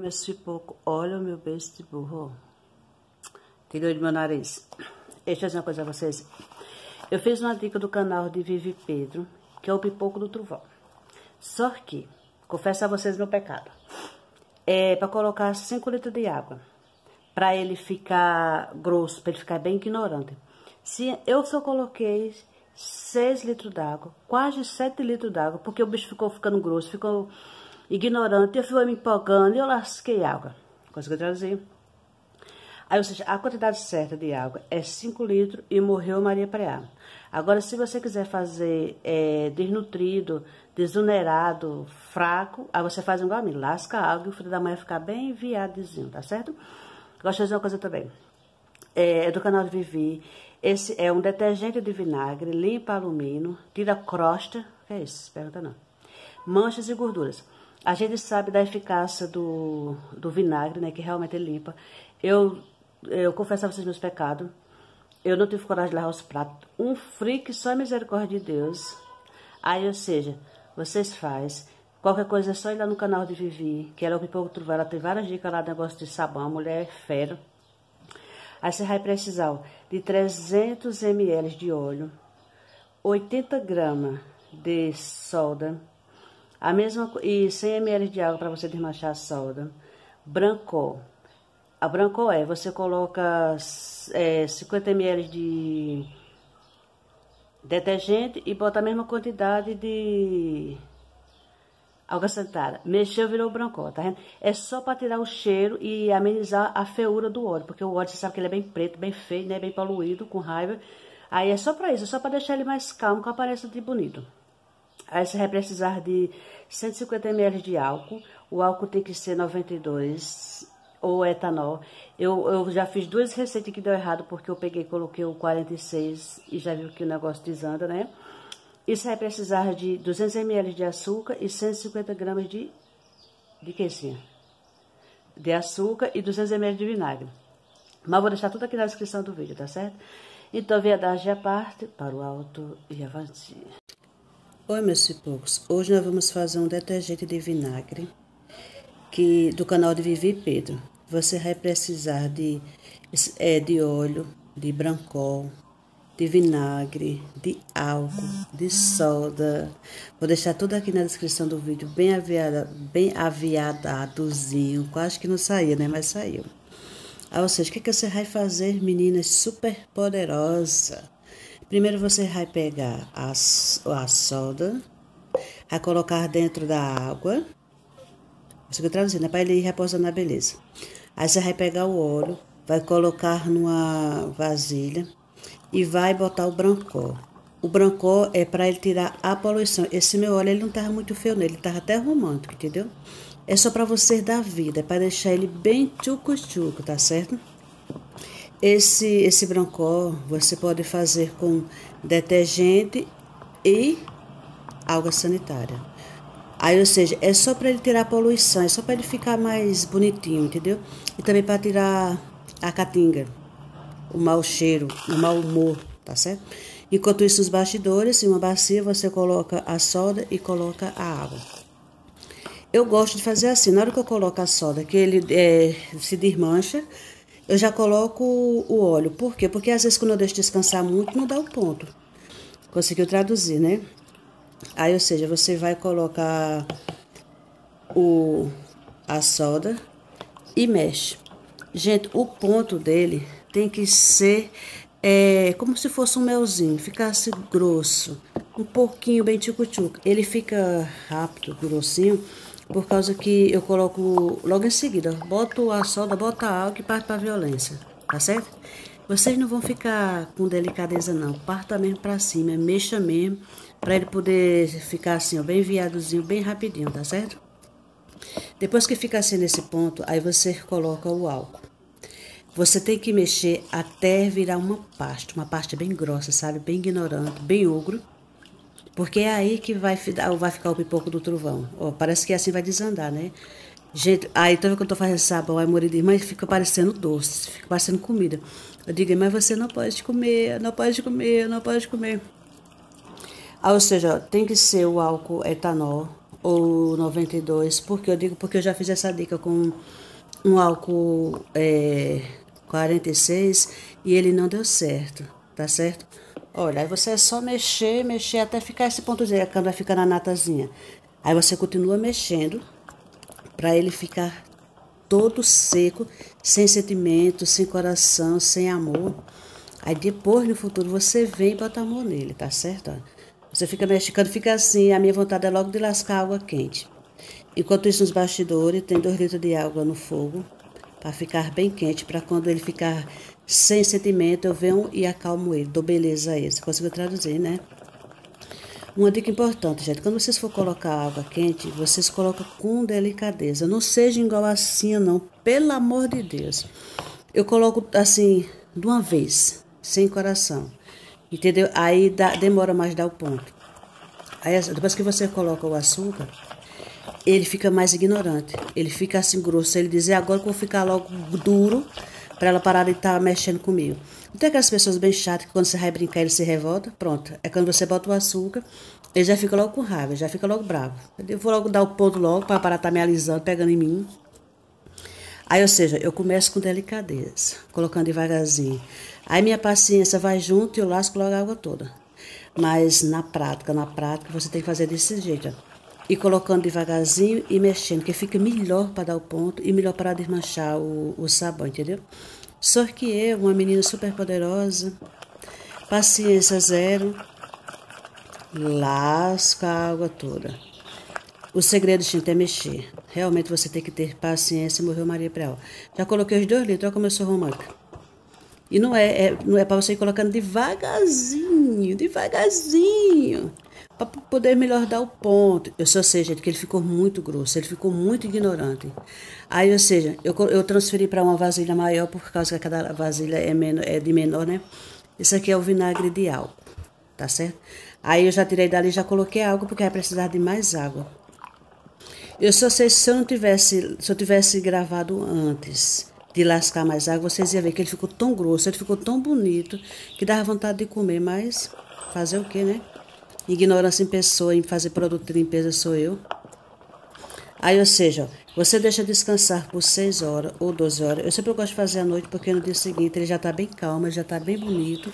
Meu pouco, olha o meu beijo de burro. Tirou de meu nariz. Deixa eu dizer uma coisa a vocês. Eu fiz uma dica do canal de Vivi Pedro, que é o pipoco do trovão. Só que, confesso a vocês meu pecado. É para colocar 5 litros de água. Para ele ficar grosso, para ele ficar bem ignorante. Se eu só coloquei 6 litros d'água, quase 7 litros d'água, porque o bicho ficou ficando grosso, ficou ignorante, eu fui me empolgando e eu lasquei água. Consegui traduzir? Aí, ou seja, a quantidade certa de água é 5 litros e morreu Maria Preá. Agora, se você quiser fazer é, desnutrido, desunerado, fraco, aí você faz igual a mim, lasca a água e o filho da manhã ficar bem viadezinho, tá certo? Gosto de fazer uma coisa também. É, é do canal de Vivi. Esse é um detergente de vinagre, limpa alumínio, tira crosta, que é isso? Pergunta não. Manchas e gorduras. A gente sabe da eficácia do, do vinagre, né? Que realmente limpa. Eu, eu confesso a vocês meus pecados. Eu não tive coragem de lavar os pratos. Um freak só misericórdia de Deus. Aí, ou seja, vocês faz. Qualquer coisa é só ir lá no canal de Vivi, que ela é o Pipoco Trovão. Ela tem várias dicas lá, negócio de sabão. A mulher é fera. Aí você vai precisar de 300 ml de óleo, 80 gramas de soda, a mesma, e 100 ml de água para você desmanchar a solda. Brancó. A brancó é, você coloca é, 50 ml de detergente e bota a mesma quantidade de água sanitária. Mexeu, virou brancó, tá vendo? É só para tirar o cheiro e amenizar a feiura do óleo, porque o óleo, você sabe que ele é bem preto, bem feio, né? Bem poluído, com raiva. Aí é só para isso, é só para deixar ele mais calmo, com aparência de bonito. Aí você vai precisar de 150 ml de álcool. O álcool tem que ser 92 ou etanol. Eu, eu já fiz duas receitas que deu errado porque eu peguei coloquei o 46 e já viu que o negócio desanda, né? Isso vai precisar de 200 ml de açúcar e 150 gramas de, de quezinha. De açúcar e 200 ml de vinagre. Mas vou deixar tudo aqui na descrição do vídeo, tá certo? Então, viadagem à parte, para o alto e avante. Oi, meus cipocos. Hoje nós vamos fazer um detergente de vinagre que do canal de Vivi Pedro. Você vai precisar de, é, de óleo, de brancol, de vinagre, de álcool, de soda. Vou deixar tudo aqui na descrição do vídeo, bem aviada, bem aviadadozinho. Quase que não saía, né? Mas saiu. Ah, ou seja, o que, que você vai fazer, meninas super poderosa? Primeiro você vai pegar a, a soda, vai colocar dentro da água. Isso que eu traduzindo, é para ele ir repousando na beleza. Aí você vai pegar o óleo, vai colocar numa vasilha e vai botar o brancó. O brancó é para ele tirar a poluição. Esse meu óleo ele não tava muito feio nele, ele tava até romântico, entendeu? É só para você dar vida, é para deixar ele bem tchucu-tchucu, tá certo? Esse, esse brancó você pode fazer com detergente e água sanitária. Aí, ou seja, é só para ele tirar a poluição, é só para ele ficar mais bonitinho, entendeu? E também para tirar a catinga, o mau cheiro, o mau humor, tá certo? Enquanto isso, nos bastidores, em uma bacia, você coloca a soda e coloca a água. Eu gosto de fazer assim, na hora que eu coloco a soda, que ele é, se desmancha, eu já coloco o óleo. Por quê? Porque às vezes quando eu deixo descansar muito, não dá o ponto. Conseguiu traduzir, né? Aí, ou seja, você vai colocar o, a soda e mexe. Gente, o ponto dele tem que ser é, como se fosse um melzinho, ficasse grosso, um pouquinho bem tchucu-tchucu. Ele fica rápido, grossinho, por causa que eu coloco logo em seguida, boto a soda, boto a água e parto para violência, tá certo? Vocês não vão ficar com delicadeza não, parta mesmo para cima, mexa mesmo, para ele poder ficar assim, ó, bem viadozinho, bem rapidinho, tá certo? Depois que fica assim nesse ponto, aí você coloca o álcool. Você tem que mexer até virar uma pasta, uma pasta bem grossa, sabe? Bem ignorante, bem ogro. Porque é aí que vai, vai ficar o pipoco do trovão. Oh, parece que assim vai desandar, né? Gente, aí toda vez que eu tô fazendo sabão, aí Moreira diz, mas fica parecendo doce, fica parecendo comida. Eu digo, mas você não pode comer, não pode comer, não pode comer. Ah, ou seja, tem que ser o álcool etanol ou 92. Por que eu digo? Porque eu já fiz essa dica com um álcool é, 46 e ele não deu certo, tá certo? Olha, aí você é só mexer, mexer até ficar esse pontozinho, a câmera fica na natazinha. Aí você continua mexendo para ele ficar todo seco, sem sentimento, sem coração, sem amor. Aí depois, no futuro, você vem e bota amor nele, tá certo? Você fica mexicando, fica assim, a minha vontade é logo de lascar água quente. Enquanto isso, nos bastidores, tem dois litros de água no fogo, para ficar bem quente, para quando ele ficar sem sentimento, eu venho e acalmo ele, dou beleza a ele. Você conseguiu traduzir, né? Uma dica importante, gente, quando vocês for colocar água quente, vocês colocam com delicadeza. Não seja igual assim, não, pelo amor de Deus. Eu coloco assim, de uma vez, sem coração. Entendeu? Aí dá, demora mais dar o ponto. Aí depois que você coloca o açúcar, ele fica mais ignorante. Ele fica assim grosso. Ele diz, agora que eu vou ficar logo duro para ela parar de estar tá mexendo comigo. Não tem aquelas pessoas bem chatas que quando você vai brincar ele se revolta? Pronto. É quando você bota o açúcar, ele já fica logo com raiva, já fica logo bravo. Eu vou logo dar o ponto logo para parar de estar tá me alisando, pegando em mim. Aí, ou seja, eu começo com delicadeza, colocando devagarzinho. Aí minha paciência vai junto e eu lasco logo a água toda. Mas na prática, na prática, você tem que fazer desse jeito, ó. E colocando devagarzinho e mexendo, que fica melhor para dar o ponto e melhor para desmanchar o, o sabão, entendeu? Só que eu, uma menina super poderosa, paciência zero, lasca a água toda. O segredo, gente, é mexer. Realmente você tem que ter paciência. Morreu Maria Preal. Já coloquei os dois litros, olha como eu sou romântica. E não é, é não é para você ir colocando devagarzinho, devagarzinho, para poder melhor dar o ponto. Eu só sei, gente, que ele ficou muito grosso, ele ficou muito ignorante. Aí, ou seja, eu, eu transferi para uma vasilha maior por causa que cada vasilha é, menor, é de menor, né? Isso aqui é o vinagre de álcool, tá certo? Aí eu já tirei dali e já coloquei água porque vai precisar de mais água. Eu só sei se eu não tivesse, se eu tivesse gravado antes de lascar mais água, vocês iam ver que ele ficou tão grosso, ele ficou tão bonito, que dava vontade de comer, mas fazer o que, né? Ignorância em pessoa, em fazer produto de limpeza sou eu. Aí, ou seja, você deixa descansar por 6 horas ou 12 horas. Eu sempre gosto de fazer à noite, porque no dia seguinte ele já está bem calmo, já está bem bonito,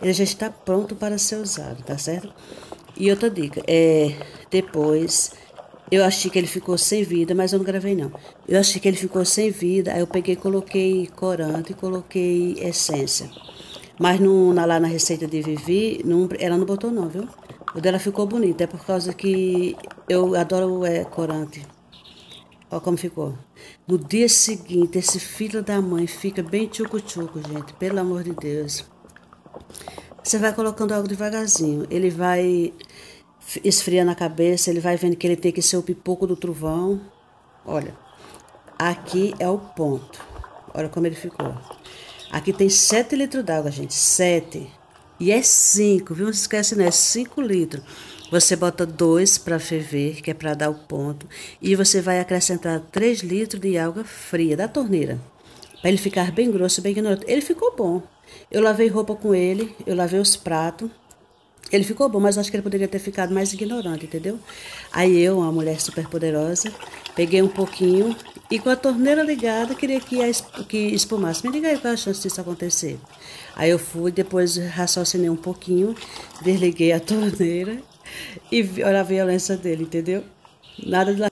ele já está pronto para ser usado, tá certo? E outra dica, é depois eu achei que ele ficou sem vida, mas eu não gravei não. Eu achei que ele ficou sem vida, aí eu peguei coloquei corante e coloquei essência. Mas no, na, lá na receita de Vivi, não, ela não botou não, viu? O dela ficou bonito, é por causa que eu adoro é, corante. Olha como ficou. No dia seguinte, esse filho da mãe fica bem tchucu-tchucu, gente. Pelo amor de Deus. Você vai colocando algo devagarzinho. Ele vai esfriando a cabeça, ele vai vendo que ele tem que ser o pipoco do trovão. Olha, aqui é o ponto. Olha como ele ficou. Aqui tem 7 litros d'água, gente. 7. E é 5, viu? Não se esquece, não. É 5 litros. Você bota 2 para ferver, que é para dar o ponto. E você vai acrescentar 3 litros de água fria da torneira. Para ele ficar bem grosso, bem ignorante. Ele ficou bom. Eu lavei roupa com ele, eu lavei os pratos. Ele ficou bom, mas acho que ele poderia ter ficado mais ignorante, entendeu? Aí eu, uma mulher super poderosa, peguei um pouquinho e com a torneira ligada queria que, que espumasse. Me diga aí qual é a chance disso acontecer. Aí eu fui, depois raciocinei um pouquinho, desliguei a torneira e olha a violência dele, entendeu? Nada de